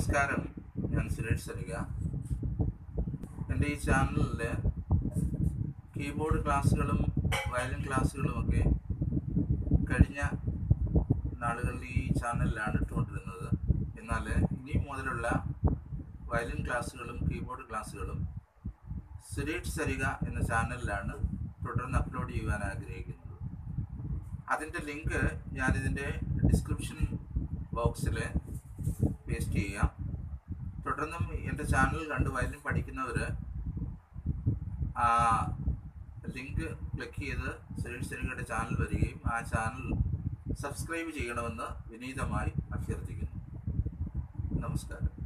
നമസ്കാരം. ഞാൻ സുരേഷ് സരിക എന്റെ ഈ ചാനലിൽ കീബോർഡ് ക്ലാസ്സുകളും വയലിൻ ക്ലാസ്സുകളും ഒക്കെ കഴിഞ്ഞ നാളുകളിൽ ഈ ചാനലിലാണ് ഇട്ടുകൊണ്ടിരുന്നത്. എന്നാൽ ഇനി മുതലുള്ള വയലിൻ ക്ലാസ്സുകളും കീബോർഡ് ക്ലാസ്സുകളും സുരേഷ് സരിക എന്ന ചാനലിലാണ് തുടർന്ന് അപ്ലോഡ് ചെയ്യുവാൻ ആഗ്രഹിക്കുന്നത്. അതിന്റെ ലിങ്ക് ഞാനിതിന്റെ ഡിസ്ക്രിപ്ഷൻ ബോക്സിൽ പേസ്റ്റ് ചെയ്യാം. തുടർന്നും എന്റെ ചാനൽ കണ്ട് വയലിൻ പഠിക്കുന്നവർ ആ ലിങ്ക് ക്ലിക്ക് ചെയ്ത് സുരേഷ് സരികയുടെ ചാനൽ വരികയും ആ ചാനൽ സബ്സ്ക്രൈബ് ചെയ്യണമെന്ന് വിനീതമായി അഭ്യർത്ഥിക്കുന്നു. നമസ്കാരം.